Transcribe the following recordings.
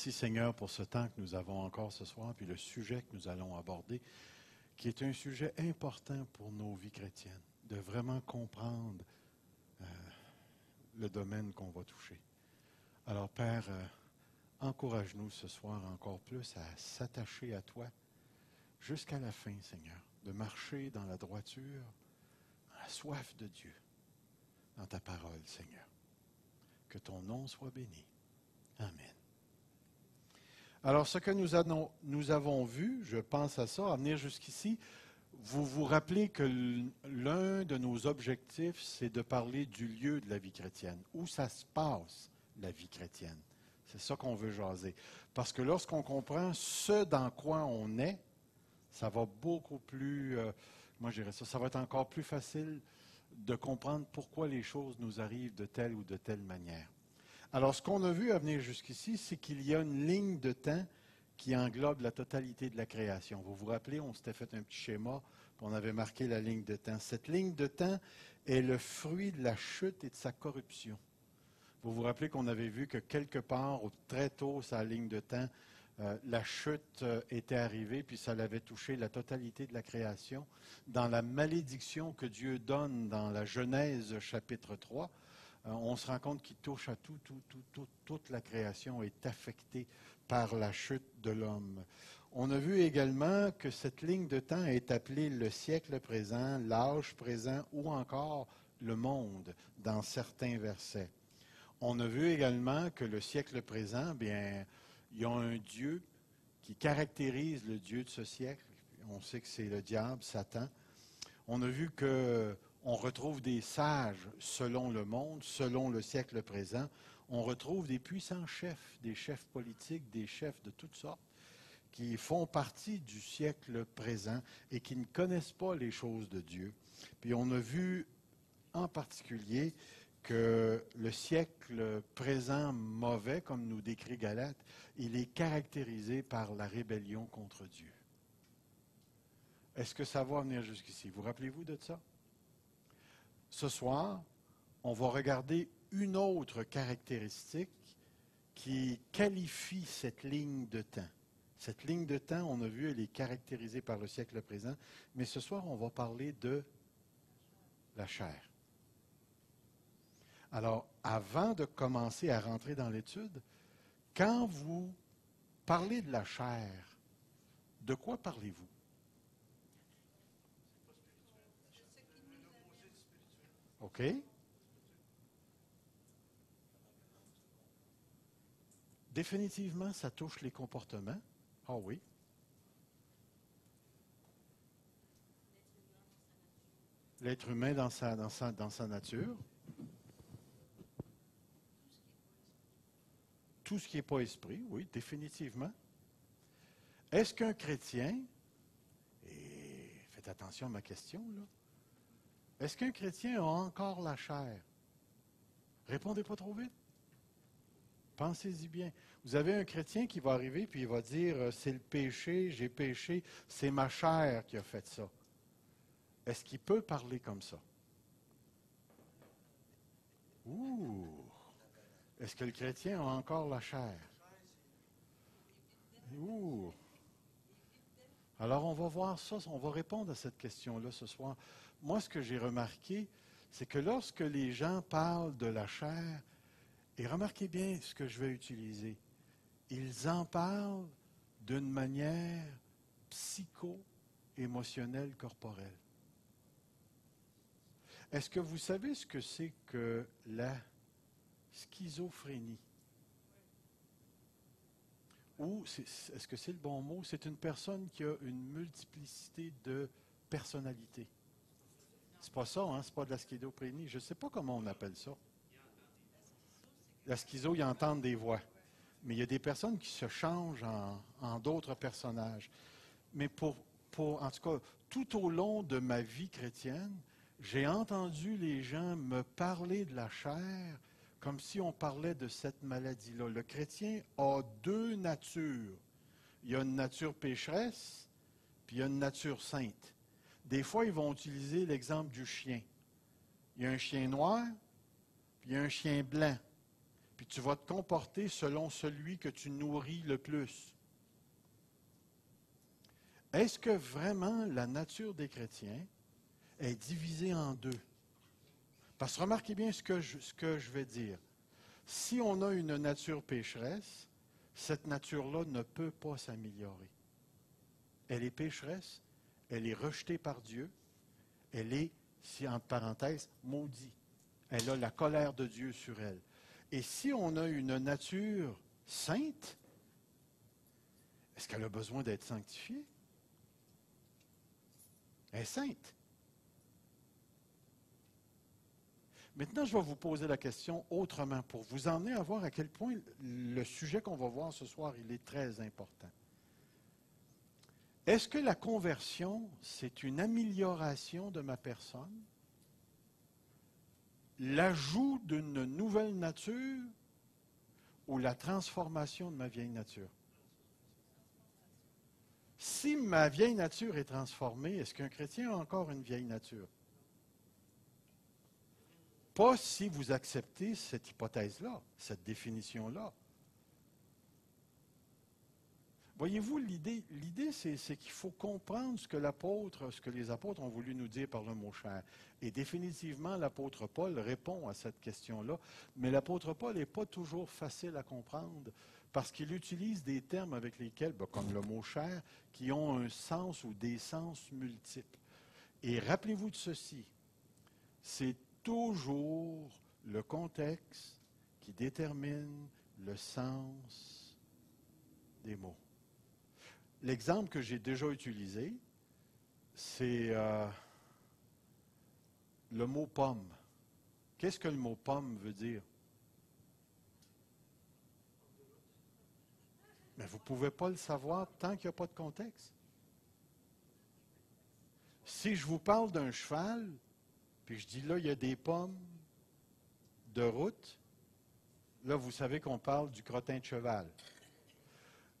Merci Seigneur pour ce temps que nous avons encore ce soir, puis le sujet que nous allons aborder, qui est un sujet important pour nos vies chrétiennes, de vraiment comprendre euh, le domaine qu'on va toucher. Alors Père, euh, encourage-nous ce soir encore plus à s'attacher à toi jusqu'à la fin, Seigneur, de marcher dans la droiture, dans la soif de Dieu, dans ta parole, Seigneur. Que ton nom soit béni. Amen. Alors, ce que nous, avons, vu, je pense à ça, à venir jusqu'ici, vous vous rappelez que l'un de nos objectifs, c'est de parler du lieu de la vie chrétienne, où ça se passe, la vie chrétienne. C'est ça qu'on veut jaser. Parce que lorsqu'on comprend ce dans quoi on est, ça va beaucoup plus, euh, moi je dirais ça, ça va être encore plus facile de comprendre pourquoi les choses nous arrivent de telle ou de telle manière. Alors, ce qu'on a vu à venir jusqu'ici, c'est qu'il y a une ligne de temps qui englobe la totalité de la création. Vous vous rappelez, on s'était fait un petit schéma, on avait marqué la ligne de temps. Cette ligne de temps est le fruit de la chute et de sa corruption. Vous vous rappelez qu'on avait vu que quelque part, très tôt, sa ligne de temps, euh, la chute euh, était arrivée, puis ça l'avait touché la totalité de la création. Dans la malédiction que Dieu donne dans la Genèse chapitre 3, euh, on se rend compte qu'il touche à tout, toute la création est affectée par la chute de l'homme. On a vu également que cette ligne de temps est appelée le siècle présent, l'âge présent ou encore le monde dans certains versets. On a vu également que le siècle présent, bien, il y a un Dieu qui caractérise le Dieu de ce siècle. On sait que c'est le diable, Satan. On a vu que on retrouve des sages selon le monde, selon le siècle présent. On retrouve des puissants chefs, des chefs politiques, des chefs de toutes sortes, qui font partie du siècle présent et qui ne connaissent pas les choses de Dieu. Puis on a vu en particulier que le siècle présent mauvais, comme nous décrit Galate, il est caractérisé par la rébellion contre Dieu. Est-ce que ça va venir jusqu'ici? Vous rappelez-vous de ça? Ce soir, on va regarder une autre caractéristique qui qualifie cette ligne de temps. Cette ligne de temps, on a vu, elle est caractérisée par le siècle présent, mais ce soir, on va parler de la chair. Alors, avant de commencer à rentrer dans l'étude, quand vous parlez de la chair, de quoi parlez-vous? OK? Définitivement, ça touche les comportements. Ah oui. L'être humain dans sa, dans, sa, nature. Tout ce qui n'est pas esprit, oui, définitivement. Est-ce qu'un chrétien, et faites attention à ma question, là, est-ce qu'un chrétien a encore la chair? Répondez pas trop vite. Pensez-y bien. Vous avez un chrétien qui va arriver puis il va dire euh, c'est le péché, j'ai péché, c'est ma chair qui a fait ça. Est-ce qu'il peut parler comme ça? Ouh! Est-ce que le chrétien a encore la chair? Ouh! Alors on va voir ça, on va répondre à cette question-là ce soir moi, ce que j'ai remarqué, c'est que lorsque les gens parlent de la chair, et remarquez bien ce que je vais utiliser, ils en parlent d'une manière psycho-émotionnelle corporelle. Est-ce que vous savez ce que c'est que la schizophrénie? Ou, est-ce que c'est le bon mot? C'est une personne qui a une multiplicité de personnalités. C'est pas ça, hein? C'est pas de la schizophrénie. Je ne sais pas comment on appelle ça. La schizo, ils entendent des voix. Mais il y a des personnes qui se changent en, d'autres personnages. Mais pour, pour, en tout cas, tout au long de ma vie chrétienne, j'ai entendu les gens me parler de la chair comme si on parlait de cette maladie-là. Le chrétien a deux natures. Il y a une nature pécheresse, puis il y a une nature sainte. Des fois, ils vont utiliser l'exemple du chien. Il y a un chien noir, puis il y a un chien blanc. puis tu vas te comporter selon celui que tu nourris le plus. Est-ce que vraiment la nature des chrétiens est divisée en deux? Parce que remarquez bien ce que je, ce vais dire. Si on a une nature pécheresse, cette nature-là ne peut pas s'améliorer. Elle est pécheresse, elle est rejetée par Dieu, elle est, si entre parenthèses, maudite. Elle a la colère de Dieu sur elle. Et si on a une nature sainte, est-ce qu'elle a besoin d'être sanctifiée? Elle est sainte. Maintenant, je vais vous poser la question autrement pour vous emmener à voir à quel point le sujet qu'on va voir ce soir, est très important. Est-ce que la conversion, c'est une amélioration de ma personne? L'ajout d'une nouvelle nature ou la transformation de ma vieille nature? Si ma vieille nature est transformée, est-ce qu'un chrétien a encore une vieille nature? Pas si vous acceptez cette hypothèse-là, cette définition-là. Voyez-vous, l'idée, l'idée c'est, qu'il faut comprendre ce que l'apôtre, ce que les apôtres ont voulu nous dire par le mot cher. Et définitivement, l'apôtre Paul répond à cette question-là. Mais l'apôtre Paul n'est pas toujours facile à comprendre parce qu'il utilise des termes avec lesquels, ben, comme le mot cher, qui ont un sens ou des sens multiples. Et rappelez-vous de ceci, c'est toujours le contexte qui détermine le sens des mots. L'exemple que j'ai déjà utilisé, c'est euh, le mot pomme. Qu'est-ce que le mot pomme veut dire? Mais vous ne pouvez pas le savoir tant qu'il n'y a pas de contexte. Si je vous parle d'un cheval, puis je dis là, il y a des pommes de route, là, vous savez qu'on parle du crottin de cheval.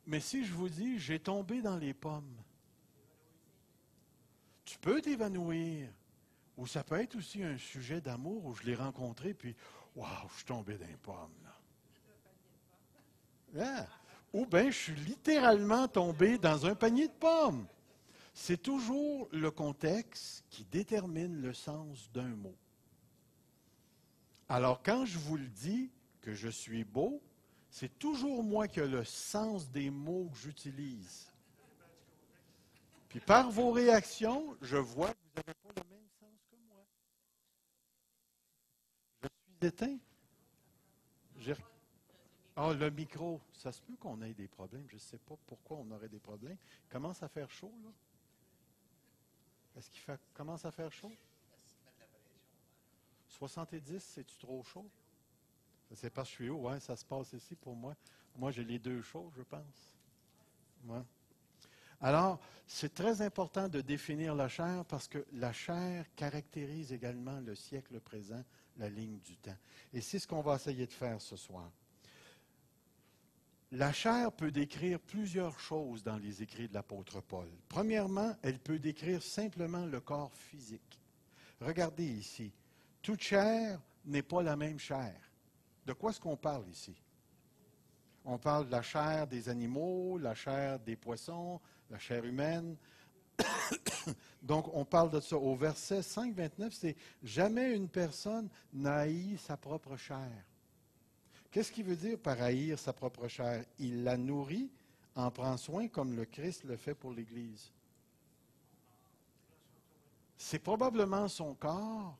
Mais si je vous dis, j'ai tombé dans les pommes, tu peux t'évanouir. Ou ça peut être aussi un sujet d'amour où je l'ai rencontré, puis, waouh, je suis tombé dans les pommes. Là. Ou bien je suis littéralement tombé dans un panier de pommes. C'est toujours le contexte qui détermine le sens d'un mot. Alors quand je vous le dis que je suis beau, c'est toujours moi qui ai le sens des mots que j'utilise. Puis par vos réactions, je vois que vous n'avez pas le même sens que moi. Je suis éteint. Ah, le micro, ça se peut qu'on ait des problèmes. Je ne sais pas pourquoi on aurait des problèmes. Il commence à faire chaud, là. Est-ce qu'il commence à faire chaud? 70, c'est-tu trop chaud? C'est parce que je suis haut, hein, ça se passe ici pour moi. Moi, j'ai les deux choses, je pense. Alors, c'est très important de définir la chair parce que la chair caractérise également le siècle présent, la ligne du temps. Et c'est ce qu'on va essayer de faire ce soir. La chair peut décrire plusieurs choses dans les écrits de l'apôtre Paul. Premièrement, elle peut décrire simplement le corps physique. Regardez ici. Toute chair n'est pas la même chair. De quoi est-ce qu'on parle ici? On parle de la chair des animaux, la chair des poissons, la chair humaine. Donc, on parle de ça. Au verset 5, 29, c'est Jamais une personne n'a sa propre chair. Qu'est-ce qu'il veut dire par haïr sa propre chair? Il la nourrit, en prend soin comme le Christ le fait pour l'Église. C'est probablement son corps,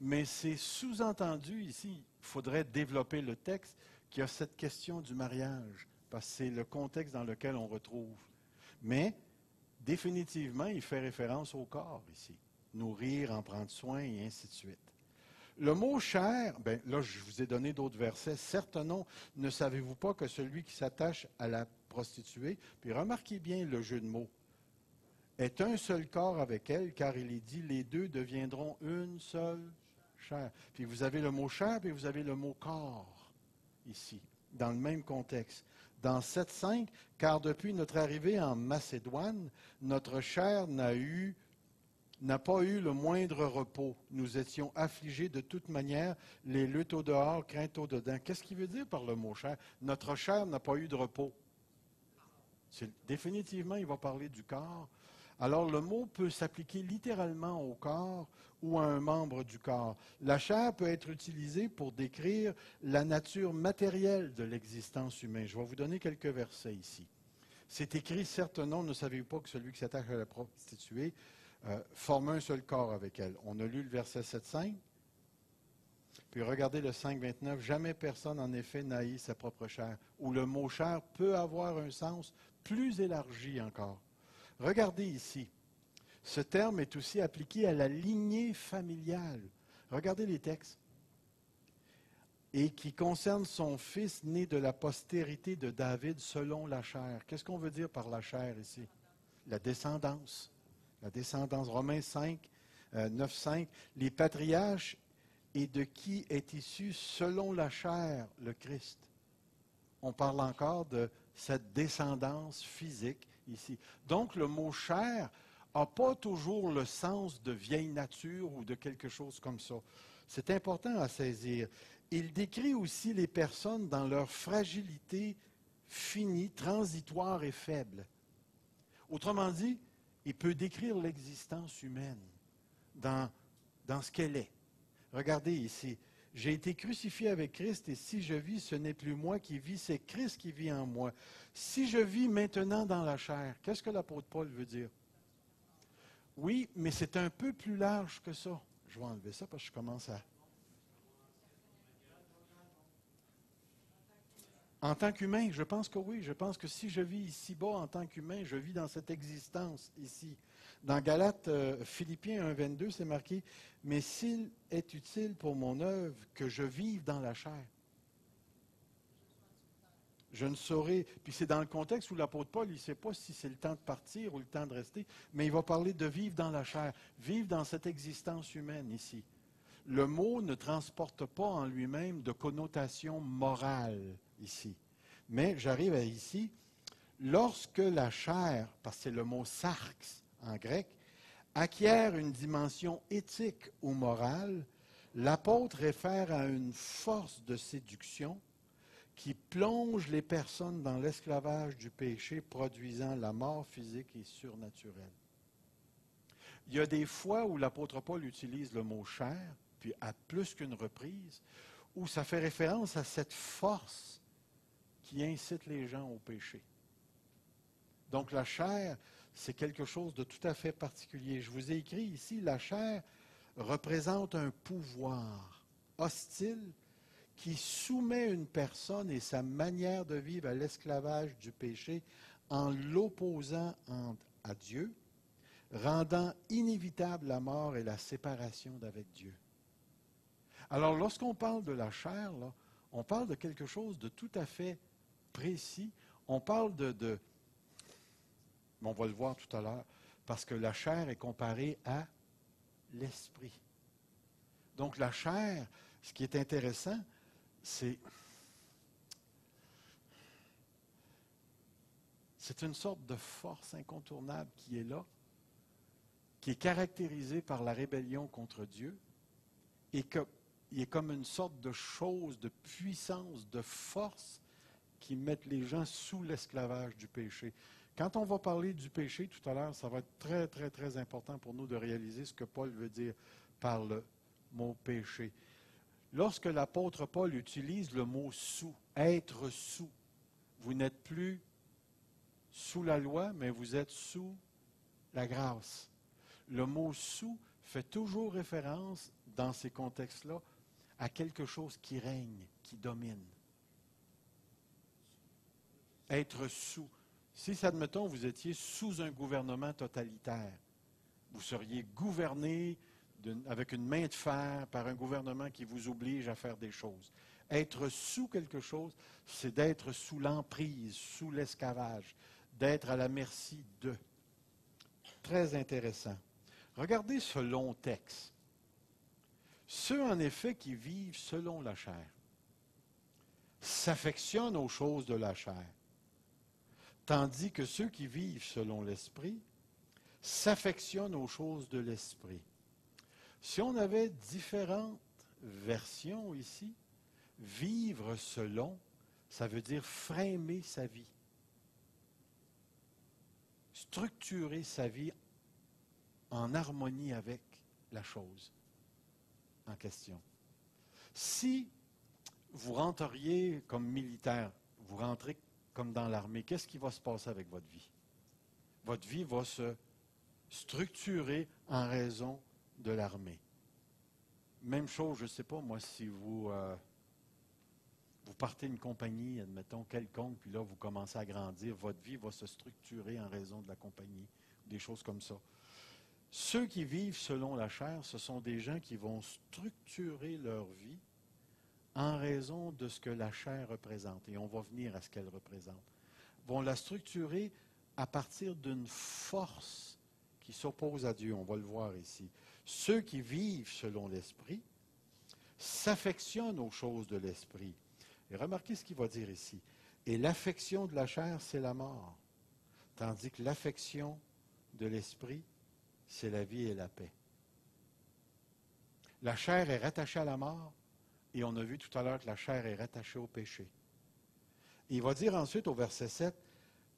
mais c'est sous-entendu ici il faudrait développer le texte qui a cette question du mariage, parce que c'est le contexte dans lequel on retrouve. Mais définitivement, il fait référence au corps ici. Nourrir, en prendre soin et ainsi de suite. Le mot chair, ben là, je vous ai donné d'autres versets. Certes non, ne savez-vous pas que celui qui s'attache à la prostituée, puis remarquez bien le jeu de mots, est un seul corps avec elle, car il est dit, les deux deviendront une seule puis vous avez le mot chair, puis vous avez le mot corps ici, dans le même contexte. Dans 7.5, car depuis notre arrivée en Macédoine, notre chair n'a eu n'a pas eu le moindre repos. Nous étions affligés de toute manière, les luttes au dehors, craintes au dedans. Qu'est-ce qu'il veut dire par le mot chair Notre chair n'a pas eu de repos. Définitivement, il va parler du corps. Alors le mot peut s'appliquer littéralement au corps ou à un membre du corps. La chair peut être utilisée pour décrire la nature matérielle de l'existence humaine. Je vais vous donner quelques versets ici. C'est écrit, certes non, ne savez-vous pas que celui qui s'attache à la prostituée euh, forme un seul corps avec elle? On a lu le verset 7-5. Puis regardez le 5-29. Jamais personne, en effet, n'haït sa propre chair. Ou le mot chair peut avoir un sens plus élargi encore. Regardez ici. Ce terme est aussi appliqué à la lignée familiale. Regardez les textes. Et qui concerne son fils né de la postérité de David selon la chair. Qu'est-ce qu'on veut dire par la chair ici? La descendance la descendance. Romains 5, 9, 5. Les patriarches et de qui est issu selon la chair le Christ. On parle encore de cette descendance physique Donc le mot chair n'a pas toujours le sens de vieille nature ou de quelque chose comme ça. C'est important à saisir. Il décrit aussi les personnes dans leur fragilité finie, transitoire et faible. Autrement dit, il peut décrire l'existence humaine dans, dans ce qu'elle est. Regardez ici. J'ai été crucifié avec Christ et si je vis, ce n'est plus moi qui vis, c'est Christ qui vit en moi. Si je vis maintenant dans la chair, qu'est-ce que l'apôtre Paul veut dire? Oui, mais c'est un peu plus large que ça. Je vais enlever ça parce que je commence à En tant qu'humain, je pense que oui. Je pense que si je vis ici-bas en tant qu'humain, je vis dans cette existence ici. Dans Galates, euh, Philippiens 1.22, c'est marqué, mais s'il est utile pour mon œuvre que je vive dans la chair. Je ne saurais. Puis c'est dans le contexte où l'apôtre Paul, il ne sait pas si c'est le temps de partir ou le temps de rester, mais il va parler de vivre dans la chair, vivre dans cette existence humaine ici. Le mot ne transporte pas en lui-même de connotation morale ici. Mais j'arrive à ici, lorsque la chair, parce que c'est le mot sarx en grec, acquiert une dimension éthique ou morale, l'apôtre réfère à une force de séduction qui plonge les personnes dans l'esclavage du péché, produisant la mort physique et surnaturelle. Il y a des fois où l'apôtre Paul utilise le mot chair, puis à plus qu'une reprise, où ça fait référence à cette force qui incite les gens au péché. Donc la chair, c'est quelque chose de tout à fait particulier. Je vous ai écrit ici, la chair représente un pouvoir hostile qui soumet une personne et sa manière de vivre à l'esclavage du péché en l'opposant à Dieu, rendant inévitable la mort et la séparation d'avec Dieu. Alors lorsqu'on parle de la chair, on parle de quelque chose de tout à fait précis. On parle de, on va le voir tout à l'heure, parce que la chair est comparée à l'esprit. Donc la chair, ce qui est intéressant, c'est une sorte de force incontournable qui est là, qui est caractérisée par la rébellion contre Dieu, et qui est comme une sorte de chose, de puissance, de force qui mettent les gens sous l'esclavage du péché. Quand on va parler du péché tout à l'heure, ça va être très, très, très important pour nous de réaliser ce que Paul veut dire par le mot péché. Lorsque l'apôtre Paul utilise le mot sous, être sous, vous n'êtes plus sous la loi, mais vous êtes sous la grâce. Le mot sous fait toujours référence, dans ces contextes-là, à quelque chose qui règne, qui domine être sous. Si, admettons, vous étiez sous un gouvernement totalitaire, vous seriez gouverné avec une main de fer par un gouvernement qui vous oblige à faire des choses. Être sous quelque chose, c'est d'être sous l'emprise, sous l'esclavage, d'être à la merci de. Très intéressant. Regardez ce long texte. Ceux, en effet, qui vivent selon la chair s'affectionnent aux choses de la chair tandis que ceux qui vivent selon l'Esprit s'affectionne aux choses de l'esprit. Si on avait différentes versions ici, vivre selon, ça veut dire framer sa vie, structurer sa vie en harmonie avec la chose en question. Si vous rentriez comme militaire, vous rentrez comme dans l'armée, qu'est-ce qui va se passer avec votre vie? Votre vie va se structurer en raison de l'armée. Même chose, je ne sais pas, moi, si vous, euh, vous partez une compagnie, admettons, quelconque, puis là, vous commencez à grandir, votre vie va se structurer en raison de la compagnie, des choses comme ça. Ceux qui vivent selon la chair, ce sont des gens qui vont structurer leur vie en raison de ce que la chair représente. Et on va venir à ce qu'elle représente. Vont la structurer à partir d'une force qui s'oppose à Dieu. On va le voir ici. Ceux qui vivent selon l'Esprit s'affectionnent aux choses de l'Esprit. Et remarquez ce qu'il va dire ici. Et l'affection de la chair, c'est la mort. Tandis que l'affection de l'Esprit, c'est la vie et la paix. La chair est rattachée à la mort, et on a vu tout à l'heure que la chair est rattachée au péché. il va dire ensuite au verset 7,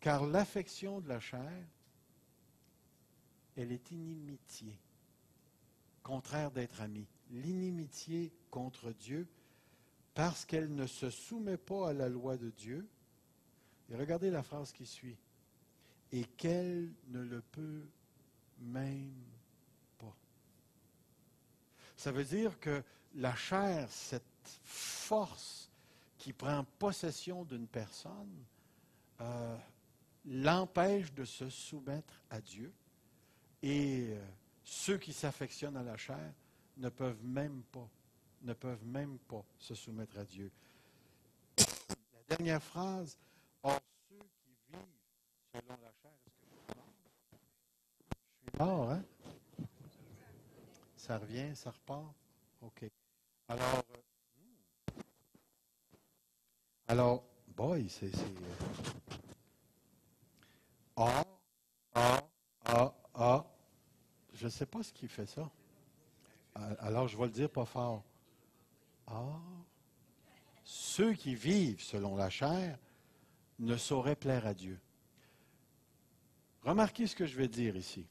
car l'affection de la chair, elle est inimitié, contraire d'être ami. L'inimitié contre Dieu, parce qu'elle ne se soumet pas à la loi de Dieu. Et regardez la phrase qui suit. Et qu'elle ne le peut même pas. Ça veut dire que la chair, cette force qui prend possession d'une personne, euh, l'empêche de se soumettre à Dieu. Et euh, ceux qui s'affectionnent à la chair ne peuvent même pas, ne peuvent même pas se soumettre à Dieu. La dernière phrase, or ceux qui vivent selon la chair, est-ce que je suis mort? Hein? Ça revient, ça repart? OK. Alors, euh, alors, boy, c'est. Ah, ah, ah, ah. Je ne sais pas ce qui fait ça. Alors, je vais le dire pas fort. Ah. Ceux qui vivent selon la chair ne sauraient plaire à Dieu. Remarquez ce que je vais dire ici.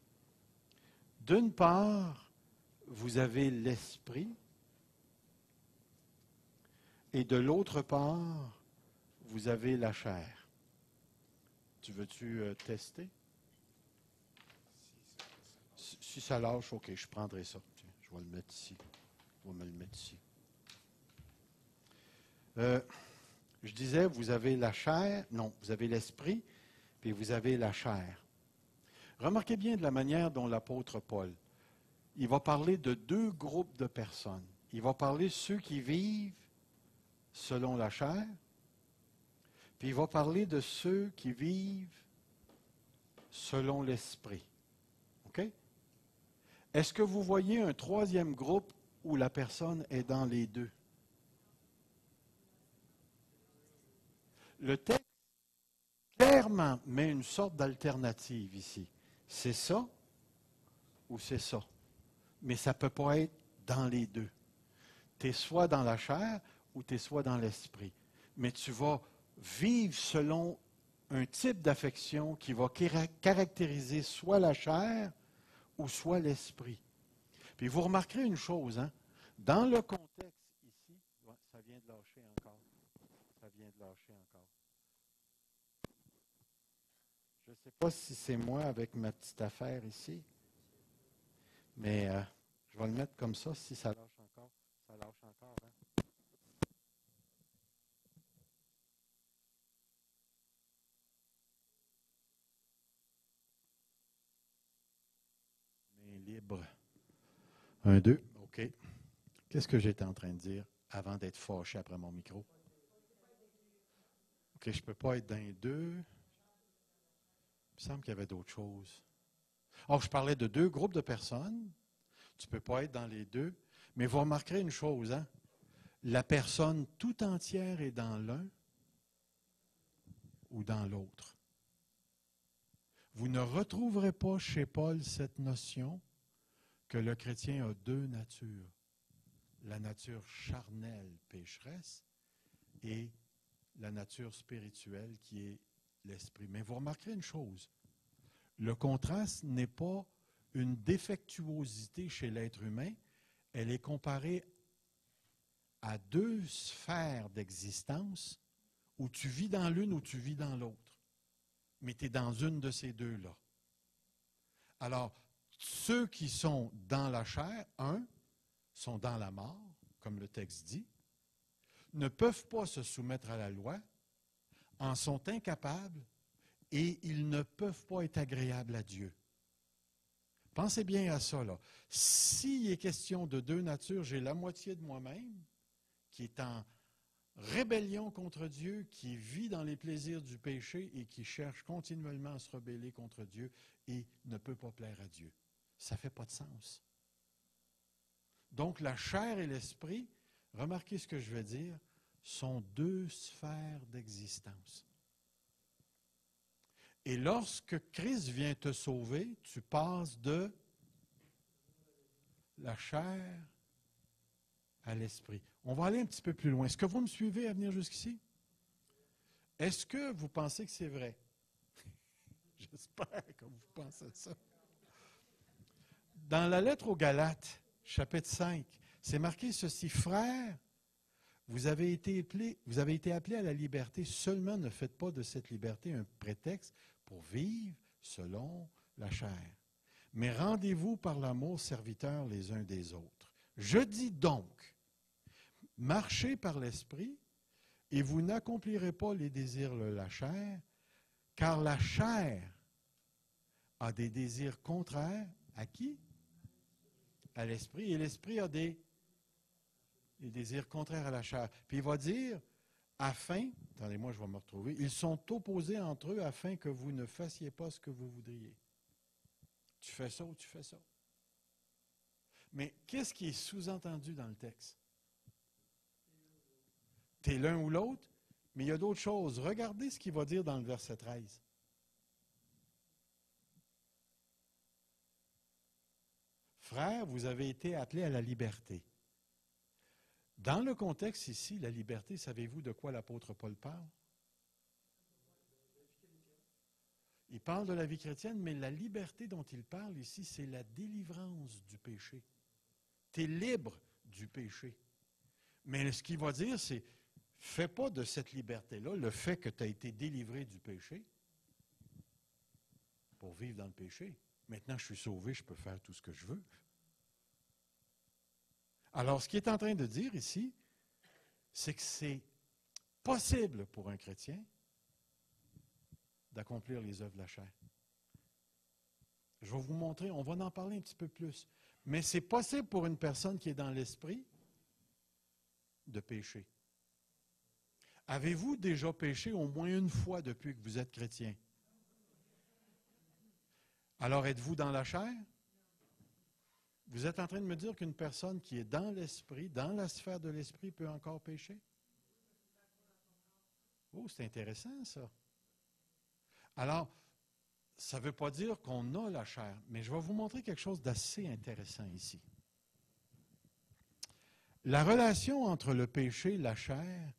D'une part, vous avez l'esprit et de l'autre part, vous avez la chair. Tu veux-tu euh, tester? Si, ça lâche, OK, je prendrai ça. je vais le mettre ici. Je vais me le mettre ici. Euh, je disais, vous avez la chair, non, vous avez l'esprit, puis vous avez la chair. Remarquez bien de la manière dont l'apôtre Paul, il va parler de deux groupes de personnes. Il va parler ceux qui vivent selon la chair, puis il va parler de ceux qui vivent selon l'esprit. OK? Est-ce que vous voyez un troisième groupe où la personne est dans les deux? Le texte clairement met une sorte d'alternative ici. C'est ça ou c'est ça? Mais ça ne peut pas être dans les deux. Tu es soit dans la chair ou tu es soit dans l'esprit. Mais tu vas vivre selon un type d'affection qui va caractériser soit la chair ou soit l'esprit. Puis vous remarquerez une chose, hein? dans le contexte ici, ça vient de lâcher encore. Ça vient de lâcher encore. Je ne sais pas si c'est moi avec ma petite affaire ici, mais euh, je vais le mettre comme ça. Si ça lâche encore, ça lâche encore. Hein? libre. Un, deux. OK. Qu'est-ce que j'étais en train de dire avant d'être fâché après mon micro? OK, je ne peux pas être dans les deux. Il me semble qu'il y avait d'autres choses. Or, je parlais de deux groupes de personnes. Tu ne peux pas être dans les deux. Mais vous remarquerez une chose, hein? La personne tout entière est dans l'un ou dans l'autre. Vous ne retrouverez pas chez Paul cette notion que le chrétien a deux natures. La nature charnelle pécheresse et la nature spirituelle qui est l'esprit. Mais vous remarquerez une chose, le contraste n'est pas une défectuosité chez l'être humain, elle est comparée à deux sphères d'existence où tu vis dans l'une ou tu vis dans l'autre. Mais tu es dans une de ces deux-là. Alors, ceux qui sont dans la chair, un, sont dans la mort, comme le texte dit, ne peuvent pas se soumettre à la loi, en sont incapables et ils ne peuvent pas être agréables à Dieu. Pensez bien à ça. Là. S'il est question de deux natures, j'ai la moitié de moi-même qui est en rébellion contre Dieu, qui vit dans les plaisirs du péché et qui cherche continuellement à se rebeller contre Dieu et ne peut pas plaire à Dieu. Ça ne fait pas de sens. Donc la chair et l'esprit, remarquez ce que je veux dire, sont deux sphères d'existence. Et lorsque Christ vient te sauver, tu passes de la chair à l'esprit. On va aller un petit peu plus loin. Est-ce que vous me suivez à venir jusqu'ici? Est-ce que vous pensez que c'est vrai? J'espère que vous pensez ça. Dans la lettre aux Galates, chapitre 5, c'est marqué ceci, frères, vous avez été appelés, vous avez été appelés à la liberté, seulement ne faites pas de cette liberté un prétexte pour vivre selon la chair. Mais rendez-vous par l'amour serviteurs les uns des autres. Je dis donc, marchez par l'esprit et vous n'accomplirez pas les désirs de la chair, car la chair a des désirs contraires à qui? À l'esprit, et l'esprit a des, désirs contraires à la chair. Puis il va dire, afin, attendez-moi, je vais me retrouver, ils sont opposés entre eux afin que vous ne fassiez pas ce que vous voudriez. Tu fais ça ou tu fais ça. Mais qu'est-ce qui est sous-entendu dans le texte? Tu es l'un ou l'autre, mais il y a d'autres choses. Regardez ce qu'il va dire dans le verset 13. Frères, vous avez été appelés à la liberté. Dans le contexte ici, la liberté, savez-vous de quoi l'apôtre Paul parle? Il parle de la vie chrétienne, mais la liberté dont il parle ici, c'est la délivrance du péché. Tu es libre du péché. Mais ce qu'il va dire, c'est fais pas de cette liberté-là le fait que tu as été délivré du péché pour vivre dans le péché. Maintenant, je suis sauvé, je peux faire tout ce que je veux. Alors, ce qu'il est en train de dire ici, c'est que c'est possible pour un chrétien d'accomplir les œuvres de la chair. Je vais vous montrer, on va en parler un petit peu plus. Mais c'est possible pour une personne qui est dans l'esprit de pécher. Avez-vous déjà péché au moins une fois depuis que vous êtes chrétien? Alors êtes-vous dans la chair? Vous êtes en train de me dire qu'une personne qui est dans l'esprit, dans la sphère de l'esprit, peut encore pécher? Oh, c'est intéressant ça. Alors, ça ne veut pas dire qu'on a la chair, mais je vais vous montrer quelque chose d'assez intéressant ici. La relation entre le péché et la chair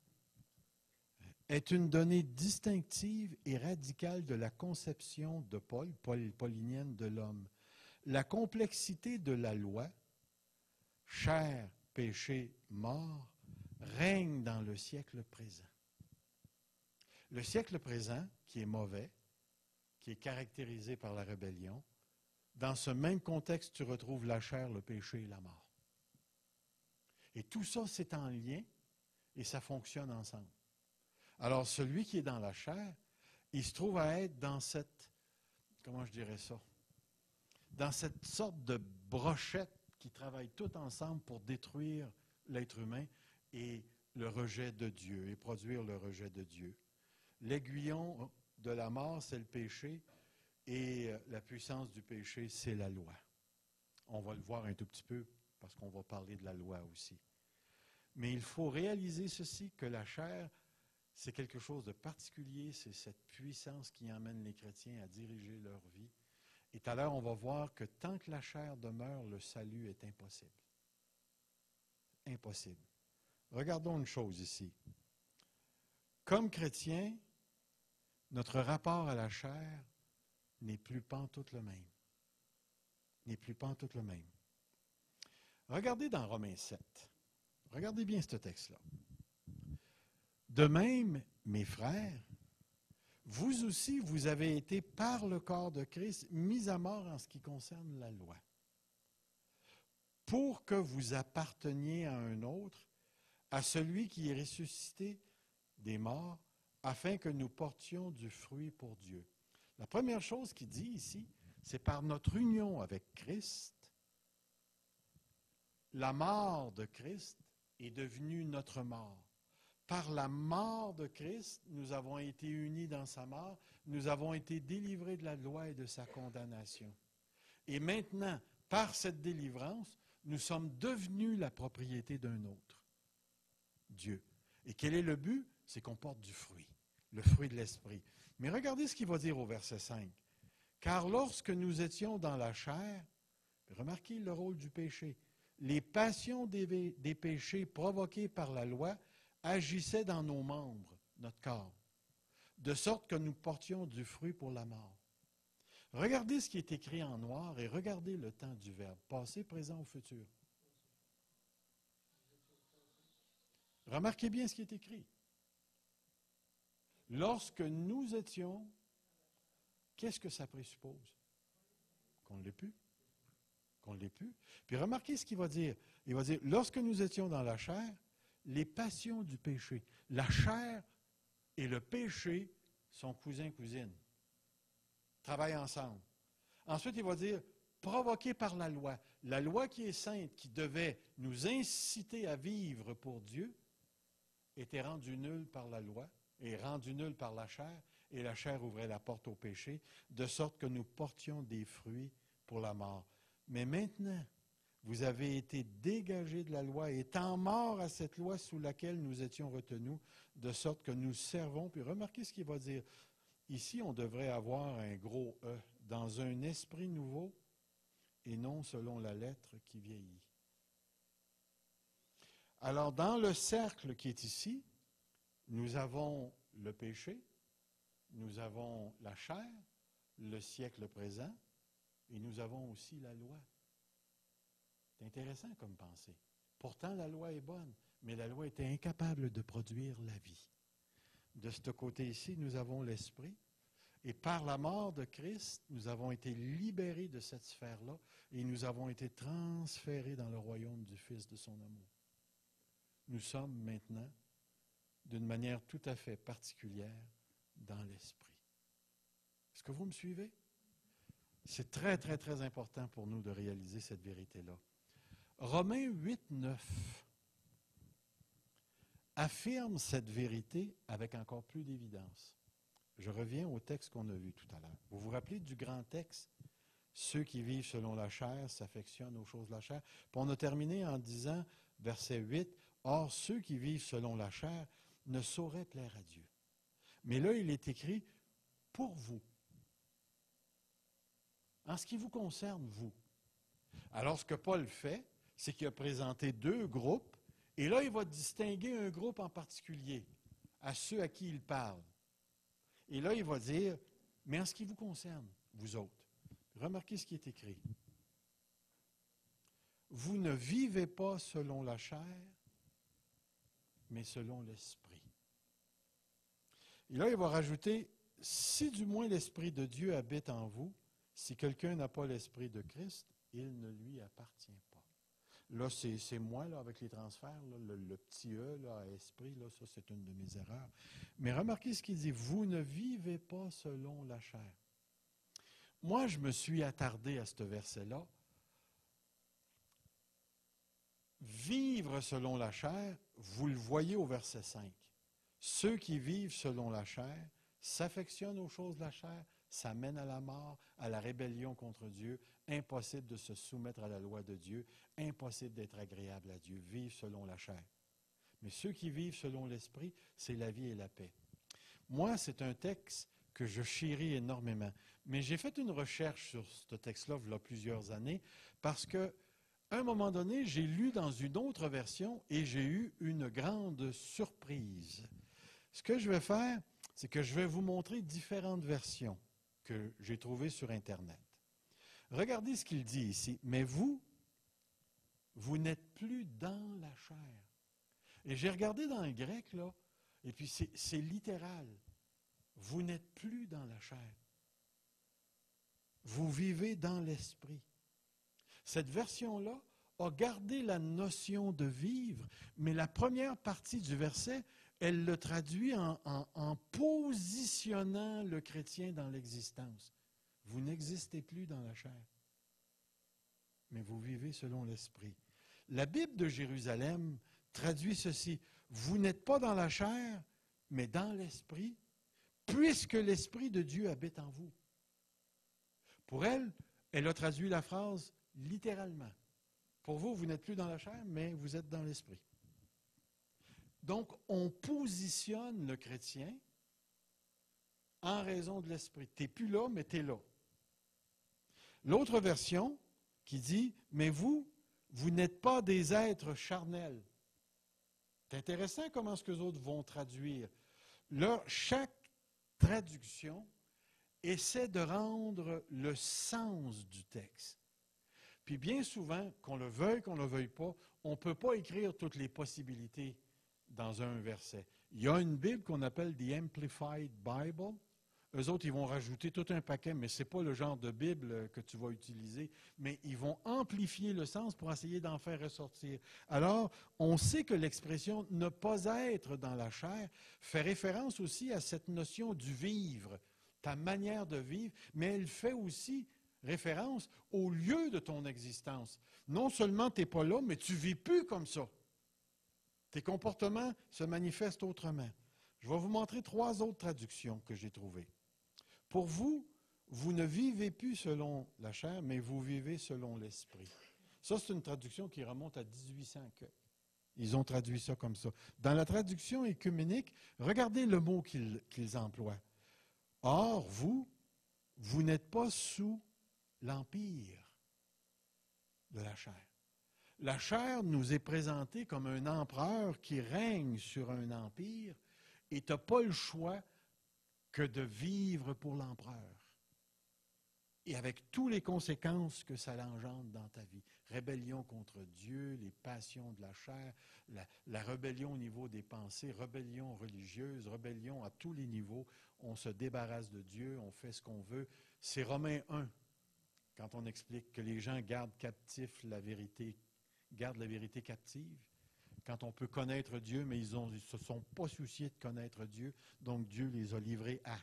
est une donnée distinctive et radicale de la conception de Paul, Paul paulinienne de l'homme la complexité de la loi, chair, péché, mort, règne dans le siècle présent. Le siècle présent, qui est mauvais, qui est caractérisé par la rébellion, dans ce même contexte, tu retrouves la chair, le péché et la mort. Et tout ça, c'est en lien et ça fonctionne ensemble. Alors, celui qui est dans la chair, il se trouve à être dans cette, comment je dirais ça, dans cette sorte de brochette qui travaille tout ensemble pour détruire l'être humain et le rejet de Dieu et produire le rejet de Dieu. L'aiguillon de la mort, c'est le péché et la puissance du péché, c'est la loi. On va le voir un tout petit peu parce qu'on va parler de la loi aussi. Mais il faut réaliser ceci, que la chair, c'est quelque chose de particulier, c'est cette puissance qui emmène les chrétiens à diriger leur vie. Et tout à l'heure, on va voir que tant que la chair demeure, le salut est impossible. Impossible. Regardons une chose ici. Comme chrétiens, notre rapport à la chair n'est plus pantoute le même. N'est plus pantoute le même. Regardez dans Romains 7. Regardez bien ce texte-là. De même, mes frères, vous aussi, vous avez été par le corps de Christ mis à mort en ce qui concerne la loi, pour que vous apparteniez à un autre, à celui qui est ressuscité des morts, afin que nous portions du fruit pour Dieu. La première chose qu'il dit ici, c'est par notre union avec Christ, la mort de Christ est devenue notre mort. Par la mort de Christ, nous avons été unis dans sa mort, nous avons été délivrés de la loi et de sa condamnation. Et maintenant, par cette délivrance, nous sommes devenus la propriété d'un autre, Dieu. Et quel est le but? C'est qu'on porte du fruit, le fruit de l'esprit. Mais regardez ce qu'il va dire au verset 5. Car lorsque nous étions dans la chair, remarquez le rôle du péché, les passions des, des péchés provoqués par la loi agissait dans nos membres, notre corps, de sorte que nous portions du fruit pour la mort. Regardez ce qui est écrit en noir et regardez le temps du verbe, passé, présent ou futur. Remarquez bien ce qui est écrit. Lorsque nous étions, qu'est-ce que ça présuppose? Qu'on ne l'ait plus. Qu'on ne l'ait plus. Puis remarquez ce qu'il va dire. Il va dire, lorsque nous étions dans la chair, les passions du péché. La chair et le péché sont cousins-cousines. Travaillent ensemble. Ensuite, il va dire, provoqué par la loi. La loi qui est sainte, qui devait nous inciter à vivre pour Dieu, était rendue nulle par la loi et rendue nulle par la chair, et la chair ouvrait la porte au péché, de sorte que nous portions des fruits pour la mort. Mais maintenant, vous avez été dégagés de la loi, étant morts à cette loi sous laquelle nous étions retenus, de sorte que nous servons. Puis remarquez ce qu'il va dire. Ici, on devrait avoir un gros E, dans un esprit nouveau et non selon la lettre qui vieillit. Alors, dans le cercle qui est ici, nous avons le péché, nous avons la chair, le siècle présent, et nous avons aussi la loi. C'est intéressant comme pensée. Pourtant, la loi est bonne, mais la loi était incapable de produire la vie. De ce côté ci nous avons l'Esprit. Et par la mort de Christ, nous avons été libérés de cette sphère-là et nous avons été transférés dans le royaume du Fils de son amour. Nous sommes maintenant, d'une manière tout à fait particulière, dans l'Esprit. Est-ce que vous me suivez? C'est très, très, très important pour nous de réaliser cette vérité-là. Romains 8, 9 affirme cette vérité avec encore plus d'évidence. Je reviens au texte qu'on a vu tout à l'heure. Vous vous rappelez du grand texte? Ceux qui vivent selon la chair s'affectionnent aux choses de la chair. Puis on a terminé en disant, verset 8, Or ceux qui vivent selon la chair ne sauraient plaire à Dieu. Mais là, il est écrit pour vous. En ce qui vous concerne, vous. Alors, ce que Paul fait, c'est qu'il a présenté deux groupes, et là, il va distinguer un groupe en particulier, à ceux à qui il parle. Et là, il va dire, mais en ce qui vous concerne, vous autres, remarquez ce qui est écrit. Vous ne vivez pas selon la chair, mais selon l'esprit. Et là, il va rajouter, si du moins l'esprit de Dieu habite en vous, si quelqu'un n'a pas l'esprit de Christ, il ne lui appartient pas. Là, c'est moi, là, avec les transferts, le, petit E, là, à esprit, là, ça, c'est une de mes erreurs. Mais remarquez ce qu'il dit, vous ne vivez pas selon la chair. Moi, je me suis attardé à ce verset-là. Vivre selon la chair, vous le voyez au verset 5. Ceux qui vivent selon la chair s'affectionnent aux choses de la chair, ça mène à la mort, à la rébellion contre Dieu. Impossible de se soumettre à la loi de Dieu. Impossible d'être agréable à Dieu. Vivre selon la chair. Mais ceux qui vivent selon l'Esprit, c'est la vie et la paix. Moi, c'est un texte que je chéris énormément. Mais j'ai fait une recherche sur ce texte-là il y a plusieurs années parce que un moment donné, j'ai lu dans une autre version et j'ai eu une grande surprise. Ce que je vais faire, c'est que je vais vous montrer différentes versions que j'ai trouvées sur Internet. Regardez ce qu'il dit ici. Mais vous, vous n'êtes plus dans la chair. Et j'ai regardé dans le grec, là, et puis c'est littéral. Vous n'êtes plus dans la chair. Vous vivez dans l'esprit. Cette version-là a gardé la notion de vivre, mais la première partie du verset, elle le traduit en, en positionnant le chrétien dans l'existence. Vous n'existez plus dans la chair, mais vous vivez selon l'esprit. La Bible de Jérusalem traduit ceci. Vous n'êtes pas dans la chair, mais dans l'esprit, puisque l'esprit de Dieu habite en vous. Pour elle, elle a traduit la phrase littéralement. Pour vous, vous n'êtes plus dans la chair, mais vous êtes dans l'esprit. Donc, on positionne le chrétien en raison de l'esprit. Tu n'es plus là, mais tu es là. L'autre version qui dit, mais vous, vous n'êtes pas des êtres charnels. C'est intéressant comment ce que les autres vont traduire. chaque traduction essaie de rendre le sens du texte. Puis bien souvent, qu'on le veuille, qu'on ne le veuille pas, on ne peut pas écrire toutes les possibilités dans un verset. Il y a une Bible qu'on appelle The Amplified Bible, eux autres, ils vont rajouter tout un paquet, mais ce n'est pas le genre de Bible que tu vas utiliser, mais ils vont amplifier le sens pour essayer d'en faire ressortir. Alors, on sait que l'expression ne pas être dans la chair fait référence aussi à cette notion du vivre, ta manière de vivre, mais elle fait aussi référence au lieu de ton existence. Non seulement tu n'es pas là, mais tu ne vis plus comme ça. Tes comportements se manifestent autrement. Je vais vous montrer trois autres traductions que j'ai trouvées. Pour vous, vous ne vivez plus selon la chair, mais vous vivez selon l'esprit. Ça, c'est une traduction qui remonte à 1800. Ils ont traduit ça comme ça. Dans la traduction écuménique, regardez le mot qu'ils emploient. Or, vous, vous n'êtes pas sous l'empire de la chair. La chair nous est présentée comme un empereur qui règne sur un empire et tu n'as pas le choix que de vivre pour l'empereur. Et avec toutes les conséquences que ça engendre dans ta vie. Rébellion contre Dieu, les passions de la chair, la, rébellion au niveau des pensées, rébellion religieuse, rébellion à tous les niveaux. On se débarrasse de Dieu, on fait ce qu'on veut. C'est Romains 1, quand on explique que les gens gardent captif la vérité, gardent la vérité captive quand on peut connaître Dieu, mais ils ne se sont pas souciés de connaître Dieu, donc Dieu les a livrés à.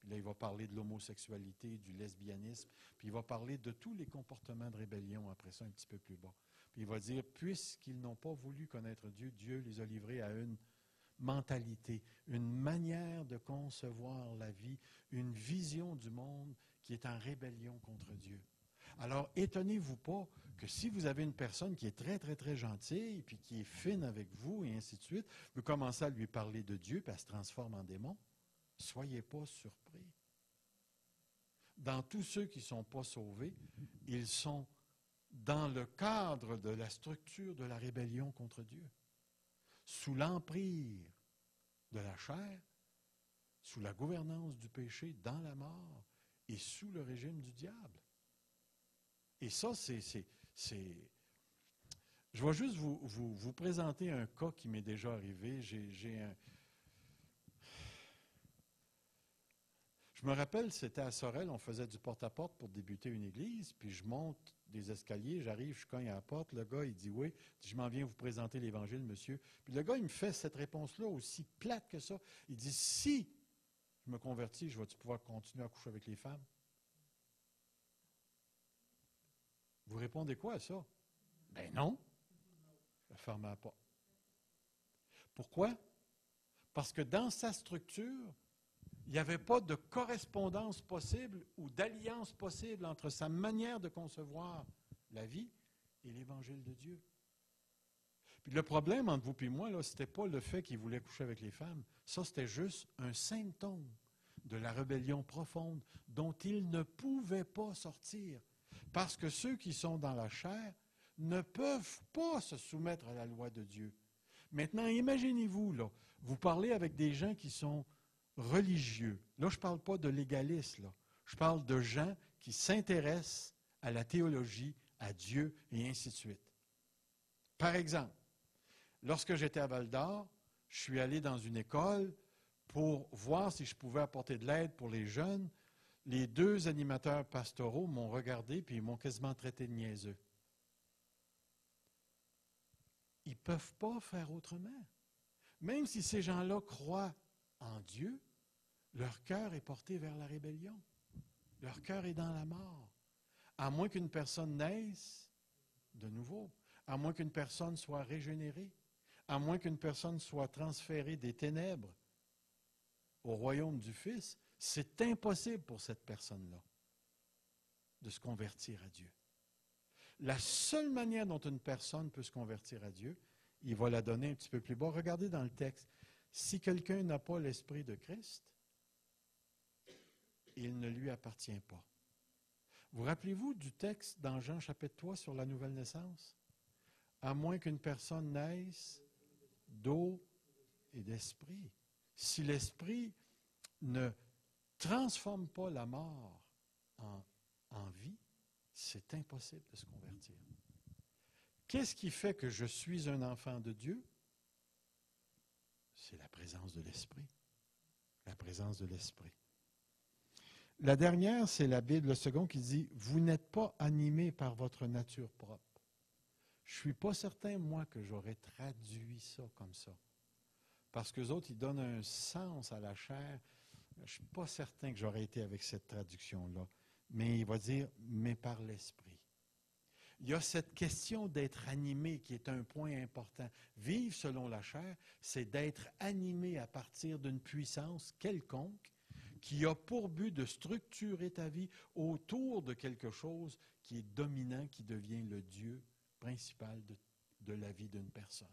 Puis là, il va parler de l'homosexualité, du lesbianisme, puis il va parler de tous les comportements de rébellion après ça un petit peu plus bas. Puis il va dire, puisqu'ils n'ont pas voulu connaître Dieu, Dieu les a livrés à une mentalité, une manière de concevoir la vie, une vision du monde qui est en rébellion contre Dieu. Alors, étonnez-vous pas que si vous avez une personne qui est très, très, très gentille, puis qui est fine avec vous, et ainsi de suite, vous commencez à lui parler de Dieu, puis elle se transforme en démon, soyez pas surpris. Dans tous ceux qui ne sont pas sauvés, ils sont dans le cadre de la structure de la rébellion contre Dieu, sous l'empire de la chair, sous la gouvernance du péché, dans la mort et sous le régime du diable. Et ça, c'est. Je vais juste vous, vous, présenter un cas qui m'est déjà arrivé. J'ai un. Je me rappelle, c'était à Sorel, on faisait du porte-à-porte pour débuter une église, puis je monte des escaliers, j'arrive, je cogne à la porte, le gars, il dit oui, je m'en viens vous présenter l'Évangile, monsieur. Puis le gars, il me fait cette réponse-là aussi plate que ça. Il dit, si je me convertis, je vais-tu pouvoir continuer à coucher avec les femmes? Vous répondez quoi à ça? Ben non. La femme n'a pas. Pourquoi? Parce que dans sa structure, il n'y avait pas de correspondance possible ou d'alliance possible entre sa manière de concevoir la vie et l'évangile de Dieu. Puis le problème entre vous et moi, ce n'était pas le fait qu'il voulait coucher avec les femmes. Ça, c'était juste un symptôme de la rébellion profonde dont il ne pouvait pas sortir. Parce que ceux qui sont dans la chair ne peuvent pas se soumettre à la loi de Dieu. Maintenant, imaginez-vous, là, vous parlez avec des gens qui sont religieux. Là, je ne parle pas de légalistes, là. Je parle de gens qui s'intéressent à la théologie, à Dieu et ainsi de suite. Par exemple, lorsque j'étais à Val d'Or, je suis allé dans une école pour voir si je pouvais apporter de l'aide pour les jeunes. Les deux animateurs pastoraux m'ont regardé puis ils m'ont quasiment traité de niaiseux. Ils ne peuvent pas faire autrement. Même si ces gens-là croient en Dieu, leur cœur est porté vers la rébellion. Leur cœur est dans la mort. À moins qu'une personne naisse de nouveau, à moins qu'une personne soit régénérée, à moins qu'une personne soit transférée des ténèbres au royaume du Fils, c'est impossible pour cette personne-là de se convertir à Dieu. La seule manière dont une personne peut se convertir à Dieu, il va la donner un petit peu plus bas. Regardez dans le texte. Si quelqu'un n'a pas l'Esprit de Christ, il ne lui appartient pas. Vous rappelez-vous du texte dans Jean chapitre 3 sur la nouvelle naissance? À moins qu'une personne naisse d'eau et d'esprit. Si l'esprit ne transforme pas la mort en, en vie, c'est impossible de se convertir. Qu'est-ce qui fait que je suis un enfant de Dieu? C'est la présence de l'Esprit. La présence de l'Esprit. La dernière, c'est la Bible, le second, qui dit Vous n'êtes pas animé par votre nature propre. Je ne suis pas certain, moi, que j'aurais traduit ça comme ça. Parce que autres, ils donnent un sens à la chair. Je ne suis pas certain que j'aurais été avec cette traduction-là. Mais il va dire Mais par l'Esprit. Il y a cette question d'être animé qui est un point important. Vivre selon la chair, c'est d'être animé à partir d'une puissance quelconque qui a pour but de structurer ta vie autour de quelque chose qui est dominant, qui devient le Dieu principal de, la vie d'une personne.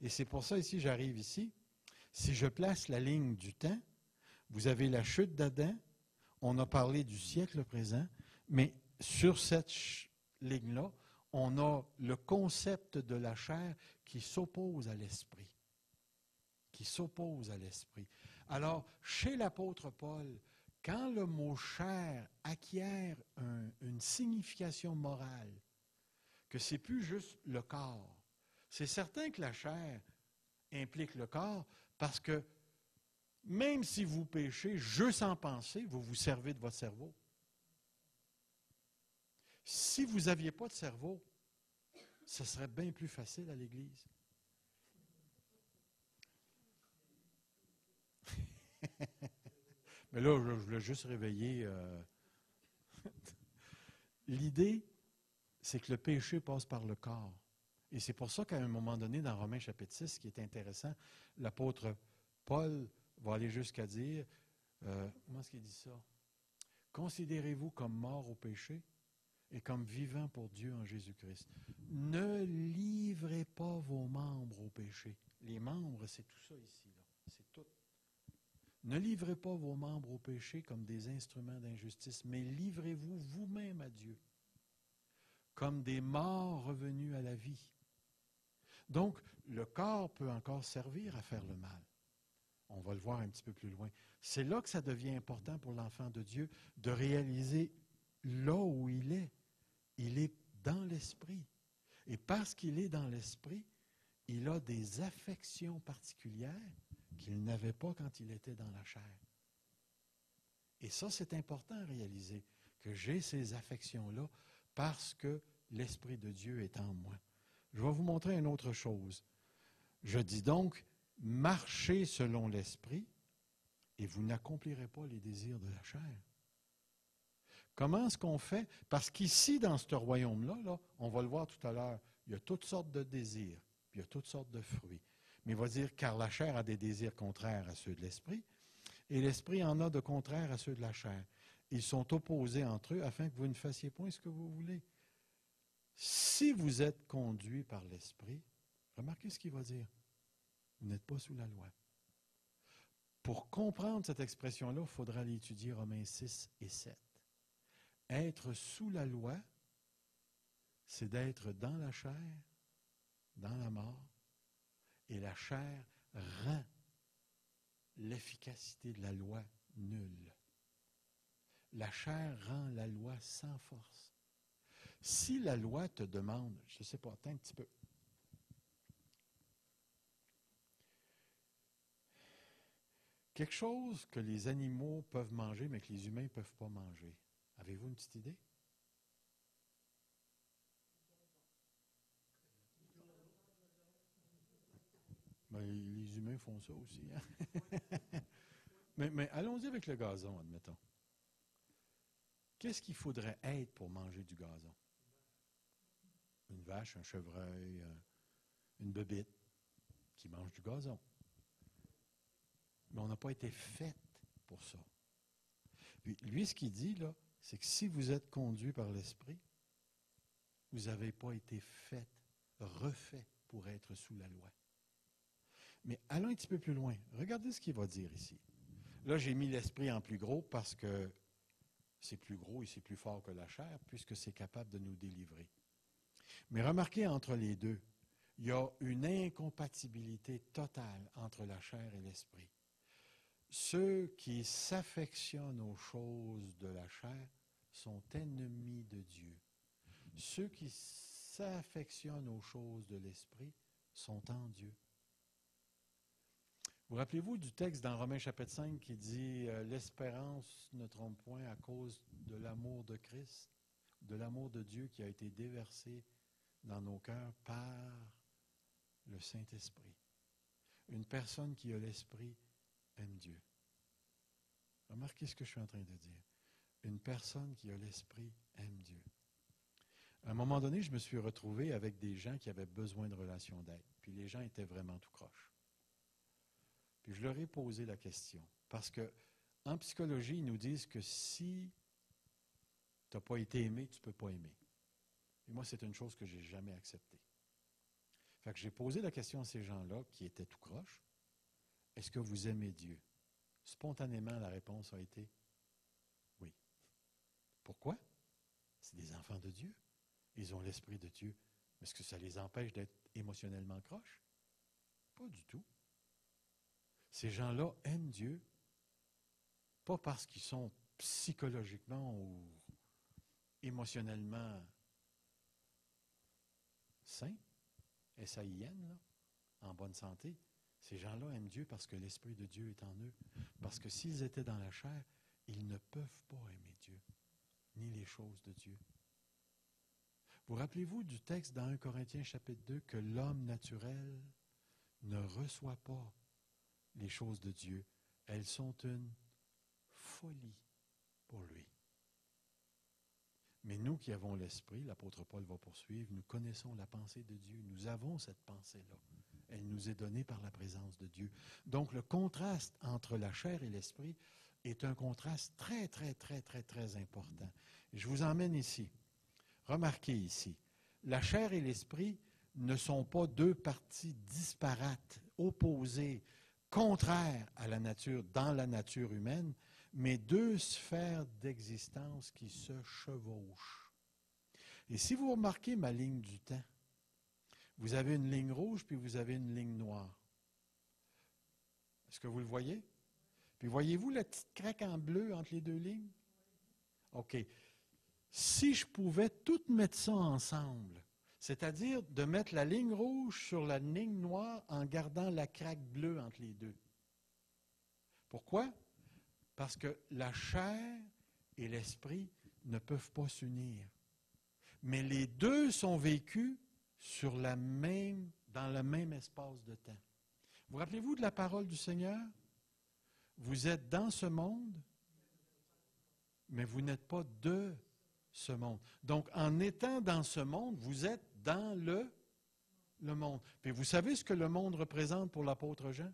Et c'est pour ça ici, j'arrive ici. Si je place la ligne du temps, vous avez la chute d'Adam, on a parlé du siècle présent, mais sur cette ligne-là, on a le concept de la chair qui s'oppose à l'esprit. Qui s'oppose à l'esprit. Alors, chez l'apôtre Paul, quand le mot chair acquiert une signification morale, que c'est plus juste le corps, c'est certain que la chair implique le corps parce que même si vous péchez, juste en penser, vous vous servez de votre cerveau. Si vous n'aviez pas de cerveau, ce serait bien plus facile à l'Église. Mais là, je, voulais juste réveiller. Euh, l'idée, c'est que le péché passe par le corps. Et c'est pour ça qu'à un moment donné, dans Romains chapitre 6, ce qui est intéressant, l'apôtre Paul va aller jusqu'à dire, euh, comment est-ce qu'il dit ça? Considérez-vous comme mort au péché et comme vivant pour Dieu en Jésus-Christ. Ne livrez pas vos membres au péché. Les membres, c'est tout ça ici. C'est tout. Ne livrez pas vos membres au péché comme des instruments d'injustice, mais livrez-vous vous-même à Dieu, comme des morts revenus à la vie. Donc, le corps peut encore servir à faire le mal. On va le voir un petit peu plus loin. C'est là que ça devient important pour l'enfant de Dieu de réaliser là où il est. Il est dans l'esprit. Et parce qu'il est dans l'esprit, il a des affections particulières qu'il n'avait pas quand il était dans la chair. Et ça, c'est important à réaliser, que j'ai ces affections-là parce que l'Esprit de Dieu est en moi. Je vais vous montrer une autre chose. Je dis donc, marchez selon l'Esprit et vous n'accomplirez pas les désirs de la chair. Comment est-ce qu'on fait? Parce qu'ici, dans ce royaume-là, là, on va le voir tout à l'heure, il y a toutes sortes de désirs, puis il y a toutes sortes de fruits mais il va dire car la chair a des désirs contraires à ceux de l'esprit, et l'esprit en a de contraires à ceux de la chair. Ils sont opposés entre eux afin que vous ne fassiez point ce que vous voulez. Si vous êtes conduit par l'esprit, Remarquez ce qu'il va dire. Vous n'êtes pas sous la loi. Pour comprendre cette expression-là, il faudra l'étudier Romains 6 et 7. Être sous la loi, c'est d'être dans la chair, dans la mort, et la chair rend l'efficacité de la loi nulle. La chair rend la loi sans force. Si la loi te demande, je ne sais pas, attends un petit peu. Quelque chose que les animaux peuvent manger, mais que les humains ne peuvent pas manger. Avez-vous une petite idée? Ben, les humains font ça aussi. Hein? mais, allons-y avec le gazon, admettons. Qu'est-ce qu'il faudrait être pour manger du gazon? Une vache, un chevreuil, une bebite qui mange du gazon. Mais on n'a pas été fait pour ça. lui, ce qu'il dit, là, c'est que si vous êtes conduit par l'Esprit, vous n'avez pas été fait, refait pour être sous la loi. Mais allons un petit peu plus loin. Regardez ce qu'il va dire ici. Là, j'ai mis l'Esprit en plus gros parce que c'est plus gros et c'est plus fort que la chair, puisque c'est capable de nous délivrer. Mais remarquez entre les deux, il y a une incompatibilité totale entre la chair et l'esprit. Ceux qui s'affectionnent aux choses de la chair sont ennemis de Dieu. Ceux qui s'affectionnent aux choses de l'esprit sont en Dieu. Vous rappelez-vous du texte dans Romains chapitre 5 qui dit euh, L'espérance ne trompe point à cause de l'amour de Christ, de l'amour de Dieu qui a été déversé dans nos cœurs par le Saint-Esprit. Une personne qui a l'Esprit aime Dieu. Remarquez ce que je suis en train de dire. Une personne qui a l'Esprit aime Dieu. À un moment donné, je me suis retrouvé avec des gens qui avaient besoin de relations d'aide. Puis les gens étaient vraiment tout croche. Puis je leur ai posé la question. Parce que en psychologie, ils nous disent que si tu n'as pas été aimé, tu ne peux pas aimer. Et moi, c'est une chose que je n'ai jamais acceptée. Fait que j'ai posé la question à ces gens-là qui étaient tout croche. Est-ce que vous aimez Dieu? Spontanément, la réponse a été oui. Pourquoi? C'est des enfants de Dieu. Ils ont l'Esprit de Dieu. Est-ce que ça les empêche d'être émotionnellement croches? Pas du tout. Ces gens-là aiment Dieu, pas parce qu'ils sont psychologiquement ou émotionnellement sains, S-A-I-N, en bonne santé, ces gens-là aiment Dieu parce que l'Esprit de Dieu est en eux. Parce que s'ils étaient dans la chair, ils ne peuvent pas aimer Dieu, ni les choses de Dieu. Vous rappelez-vous du texte dans 1 Corinthiens chapitre 2 que l'homme naturel ne reçoit pas les choses de Dieu. Elles sont une folie pour lui. Mais nous qui avons l'Esprit, l'apôtre Paul va poursuivre, nous connaissons la pensée de Dieu. Nous avons cette pensée-là. Elle nous est donnée par la présence de Dieu. Donc le contraste entre la chair et l'Esprit est un contraste très, très, très, très, très important. je vous emmène ici. Remarquez ici, la chair et l'Esprit ne sont pas deux parties disparates, opposées, contraires à la nature, dans la nature humaine, mais deux sphères d'existence qui se chevauchent. Et si vous remarquez ma ligne du temps, vous avez une ligne rouge puis vous avez une ligne noire. Est-ce que vous le voyez? Puis voyez-vous la petite craque en bleu entre les deux lignes? OK. Si je pouvais tout mettre ça ensemble, c'est-à-dire de mettre la ligne rouge sur la ligne noire en gardant la craque bleue entre les deux. Pourquoi? Parce que la chair et l'esprit ne peuvent pas s'unir. Mais les deux sont vécus sur la même, dans le même espace de temps. Vous rappelez-vous de la parole du Seigneur? Vous êtes dans ce monde, mais vous n'êtes pas de ce monde. Donc, en étant dans ce monde, vous êtes dans le, le monde. Puis vous savez ce que le monde représente pour l'apôtre Jean?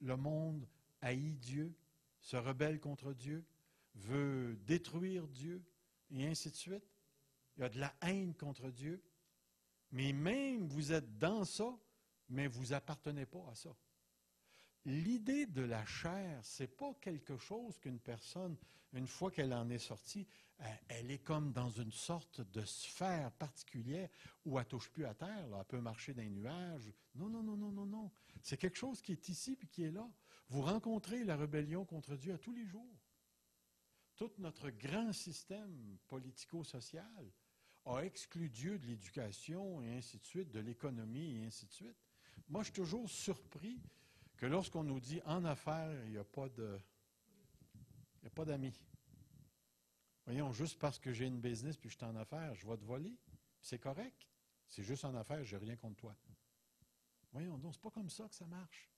Le monde haït Dieu, se rebelle contre Dieu, veut détruire Dieu, et ainsi de suite. Il y a de la haine contre Dieu. Mais même vous êtes dans ça, mais vous appartenez pas à ça. L'idée de la chair, c'est pas quelque chose qu'une personne, une fois qu'elle en est sortie, euh, elle est comme dans une sorte de sphère particulière où elle touche plus à terre, elle peut marcher dans les nuages. Non, non, non, non, non, non. C'est quelque chose qui est ici et qui est là. Vous rencontrez la rébellion contre Dieu à tous les jours. Tout notre grand système politico-social a exclu Dieu de l'éducation et ainsi de suite, de l'économie et ainsi de suite. Moi, je suis toujours surpris que lorsqu'on nous dit en affaires, il n'y a pas de, d'amis. Voyons, juste parce que j'ai une business puis je suis en affaires, je vais te voler. C'est correct. C'est juste en affaires, je n'ai rien contre toi. Voyons donc, c'est pas comme ça que ça marche.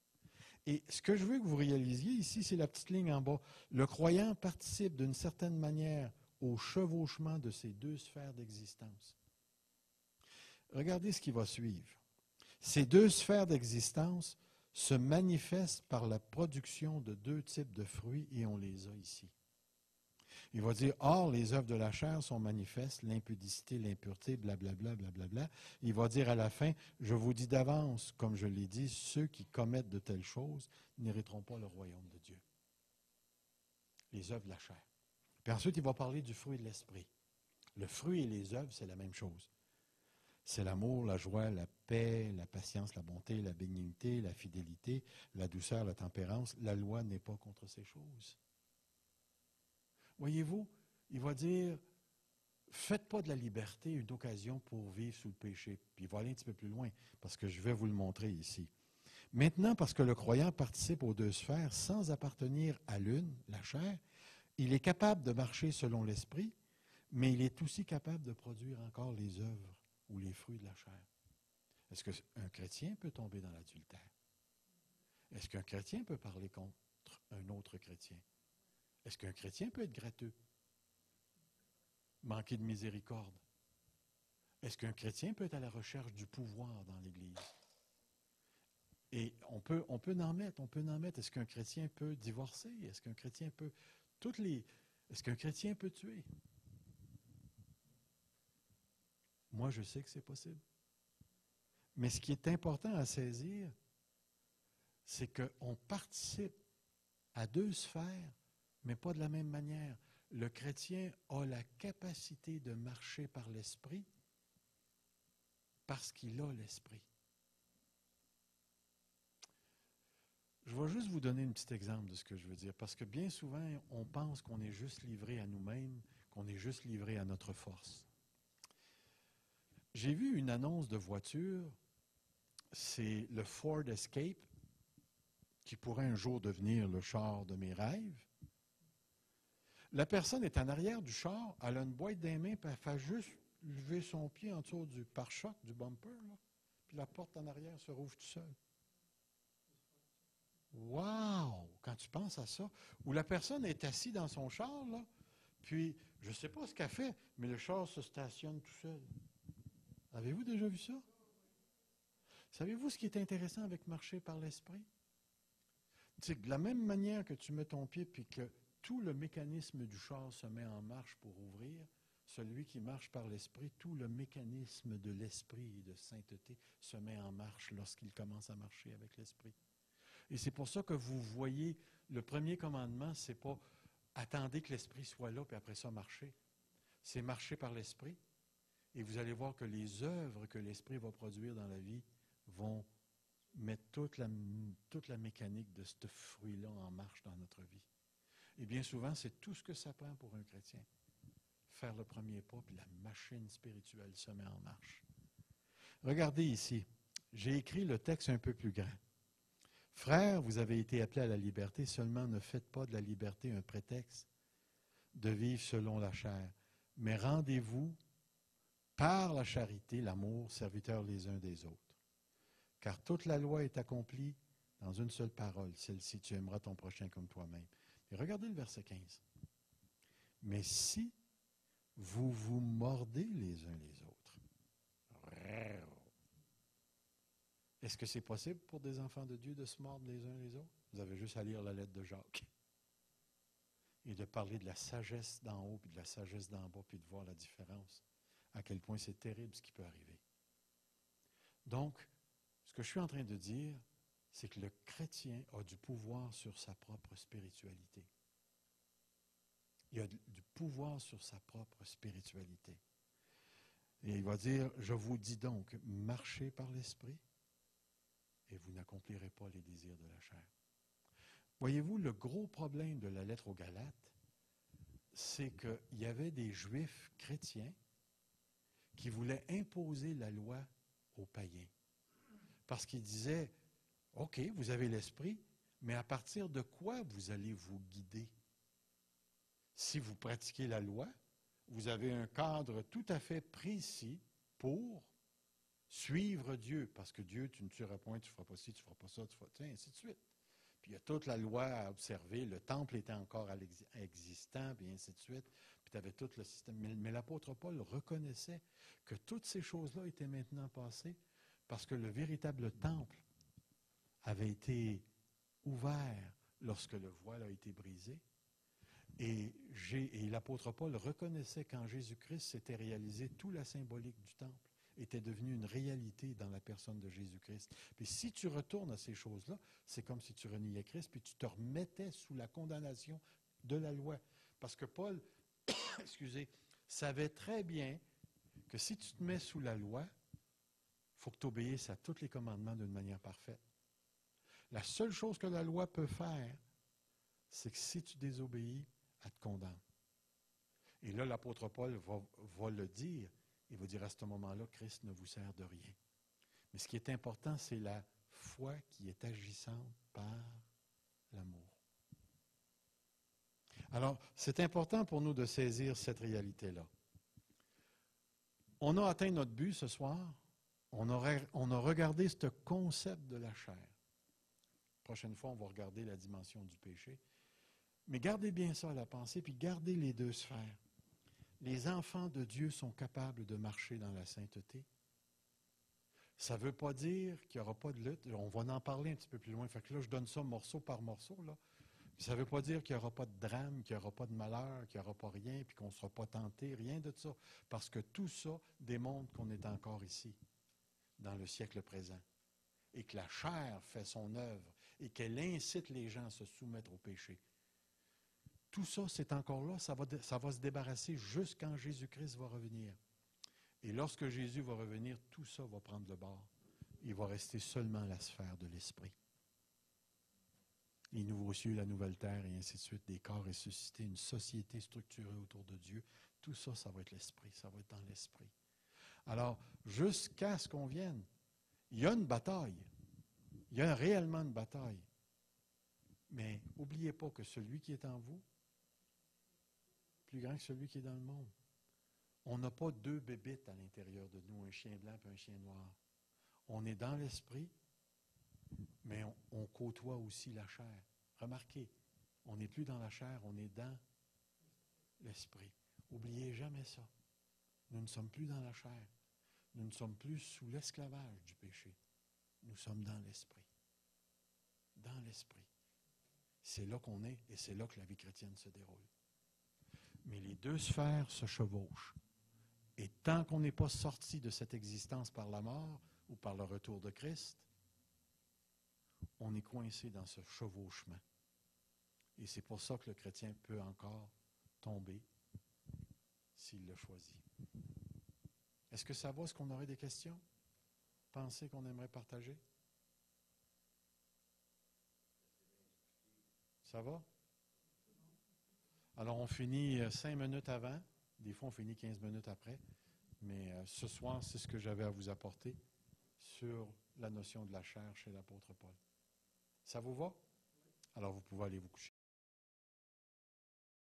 Et ce que je veux que vous réalisiez ici, c'est la petite ligne en bas. Le croyant participe d'une certaine manière au chevauchement de ces deux sphères d'existence. Regardez ce qui va suivre. Ces deux sphères d'existence se manifestent par la production de deux types de fruits et on les a ici. Il va dire, or, les œuvres de la chair sont manifestes, l'impudicité, l'impureté, blablabla, blablabla. Il va dire à la fin, je vous dis d'avance, comme je l'ai dit, ceux qui commettent de telles choses n'hériteront pas le royaume de Dieu. Les œuvres de la chair. Puis ensuite, il va parler du fruit de l'esprit. Le fruit et les œuvres, c'est la même chose. C'est l'amour, la joie, la paix, la patience, la bonté, la bénignité, la fidélité, la douceur, la tempérance. La loi n'est pas contre ces choses. Voyez-vous, il va dire, faites pas de la liberté une occasion pour vivre sous le péché. Puis il va aller un petit peu plus loin, parce que je vais vous le montrer ici. Maintenant, parce que le croyant participe aux deux sphères sans appartenir à l'une, la chair, il est capable de marcher selon l'esprit, mais il est aussi capable de produire encore les œuvres ou les fruits de la chair. Est-ce qu'un chrétien peut tomber dans l'adultère? Est-ce qu'un chrétien peut parler contre un autre chrétien? Est-ce qu'un chrétien peut être gratteux? Manquer de miséricorde? Est-ce qu'un chrétien peut être à la recherche du pouvoir dans l'Église? Et on peut, on peut en mettre, on peut en mettre. Est-ce qu'un chrétien peut divorcer? Est-ce qu'un chrétien peut. Toutes les. Est-ce qu'un chrétien peut tuer? Moi, je sais que c'est possible. Mais ce qui est important à saisir, c'est qu'on participe à deux sphères mais pas de la même manière. Le chrétien a la capacité de marcher par l'esprit parce qu'il a l'esprit. Je vais juste vous donner un petit exemple de ce que je veux dire, parce que bien souvent, on pense qu'on est juste livré à nous-mêmes, qu'on est juste livré à notre force. J'ai vu une annonce de voiture, c'est le Ford Escape, qui pourrait un jour devenir le char de mes rêves. La personne est en arrière du char, elle a une boîte des mains, puis elle fait juste lever son pied en dessous du pare-choc, du bumper, puis la porte en arrière se rouvre tout seul. Wow! Quand tu penses à ça, où la personne est assise dans son char, là, puis je ne sais pas ce qu'elle fait, mais le char se stationne tout seul. Avez-vous déjà vu ça? Savez-vous ce qui est intéressant avec marcher par l'esprit? C'est que de la même manière que tu mets ton pied puis que tout le mécanisme du char se met en marche pour ouvrir. Celui qui marche par l'esprit, tout le mécanisme de l'esprit et de sainteté se met en marche lorsqu'il commence à marcher avec l'esprit. Et c'est pour ça que vous voyez, le premier commandement, c'est pas attendez que l'esprit soit là, puis après ça, marcher. C'est marcher par l'esprit. Et vous allez voir que les œuvres que l'esprit va produire dans la vie vont mettre toute la, toute la mécanique de ce fruit-là en marche dans notre vie. Et bien souvent, c'est tout ce que ça prend pour un chrétien. Faire le premier pas, puis la machine spirituelle se met en marche. Regardez ici. J'ai écrit le texte un peu plus grand. Frères, vous avez été appelés à la liberté, seulement ne faites pas de la liberté un prétexte de vivre selon la chair, mais rendez-vous par la charité, l'amour, serviteurs les uns des autres. Car toute la loi est accomplie dans une seule parole, celle-ci, tu aimeras ton prochain comme toi-même regardez le verset 15. Mais si vous vous mordez les uns les autres, est-ce que c'est possible pour des enfants de Dieu de se mordre les uns les autres? Vous avez juste à lire la lettre de Jacques et de parler de la sagesse d'en haut puis de la sagesse d'en bas puis de voir la différence. À quel point c'est terrible ce qui peut arriver. Donc, ce que je suis en train de dire, c'est que le chrétien a du pouvoir sur sa propre spiritualité. Il a du pouvoir sur sa propre spiritualité. Et il va dire, je vous dis donc, marchez par l'esprit et vous n'accomplirez pas les désirs de la chair. Voyez-vous, le gros problème de la lettre aux Galates, c'est qu'il y avait des juifs chrétiens qui voulaient imposer la loi aux païens. Parce qu'ils disaient, OK, vous avez l'esprit, mais à partir de quoi vous allez vous guider? Si vous pratiquez la loi, vous avez un cadre tout à fait précis pour suivre Dieu, parce que Dieu, tu ne tueras point, tu ne feras pas ci, tu ne feras pas ça, tu feras ça, ainsi de suite. Puis il y a toute la loi à observer, le temple était encore existant, puis ainsi de suite, puis tu avais tout le système. Mais, l'apôtre Paul reconnaissait que toutes ces choses-là étaient maintenant passées, parce que le véritable temple avait été ouvert lorsque le voile a été brisé, et, l'apôtre Paul reconnaissait qu'en Jésus-Christ s'était réalisé tout la symbolique du temple était devenue une réalité dans la personne de Jésus-Christ. Puis si tu retournes à ces choses-là, c'est comme si tu reniais Christ, puis tu te remettais sous la condamnation de la loi. Parce que Paul, excusez, savait très bien que si tu te mets sous la loi, il faut que tu obéisses à tous les commandements d'une manière parfaite. La seule chose que la loi peut faire, c'est que si tu désobéis, elle te condamne. Et là, l'apôtre Paul va, le dire. Il va dire à ce moment-là, Christ ne vous sert de rien. Mais ce qui est important, c'est la foi qui est agissante par l'amour. Alors, c'est important pour nous de saisir cette réalité-là. On a atteint notre but ce soir. On a, regardé ce concept de la chair. La prochaine fois, on va regarder la dimension du péché. Mais gardez bien ça à la pensée, puis gardez les deux sphères. Les enfants de Dieu sont capables de marcher dans la sainteté. Ça ne veut pas dire qu'il n'y aura pas de lutte. On va en parler un petit peu plus loin. Que là, je donne ça morceau par morceau. Ça ne veut pas dire qu'il n'y aura pas de drame, qu'il n'y aura pas de malheur, qu'il n'y aura pas rien, puis qu'on ne sera pas tenté, rien de ça. Parce que tout ça démontre qu'on est encore ici, dans le siècle présent. Et que la chair fait son œuvre et qu'elle incite les gens à se soumettre au péché. Tout ça, c'est encore là, ça va, ça va se débarrasser jusqu'en Jésus-Christ va revenir. Et lorsque Jésus va revenir, tout ça va prendre le bord. Il va rester seulement la sphère de l'esprit. Les nouveaux cieux, la nouvelle terre, et ainsi de suite, des corps ressuscités, une société structurée autour de Dieu. Tout ça, ça va être l'esprit, ça va être dans l'esprit. Alors, jusqu'à ce qu'on vienne, il y a une bataille. Il y a réellement une bataille. Mais n'oubliez pas que celui qui est en vous, plus grand que celui qui est dans le monde. On n'a pas deux bébites à l'intérieur de nous, un chien blanc et un chien noir. On est dans l'esprit, mais on, côtoie aussi la chair. Remarquez, on n'est plus dans la chair, on est dans l'esprit. Oubliez jamais ça. Nous ne sommes plus dans la chair. Nous ne sommes plus sous l'esclavage du péché. Nous sommes dans l'esprit. Dans l'esprit. C'est là qu'on est et c'est là que la vie chrétienne se déroule mais les deux sphères se chevauchent. Et tant qu'on n'est pas sorti de cette existence par la mort ou par le retour de Christ, on est coincé dans ce chevauchement. Et c'est pour ça que le chrétien peut encore tomber s'il le choisit. Est-ce que ça va? Est-ce qu'on aurait des questions? Pensez qu'on aimerait partager? Ça va? Alors, on finit euh, cinq minutes avant. Des fois, on finit quinze minutes après. Mais euh, ce soir, c'est ce que j'avais à vous apporter sur la notion de la chair chez l'apôtre Paul. Ça vous va? Alors, vous pouvez aller vous coucher.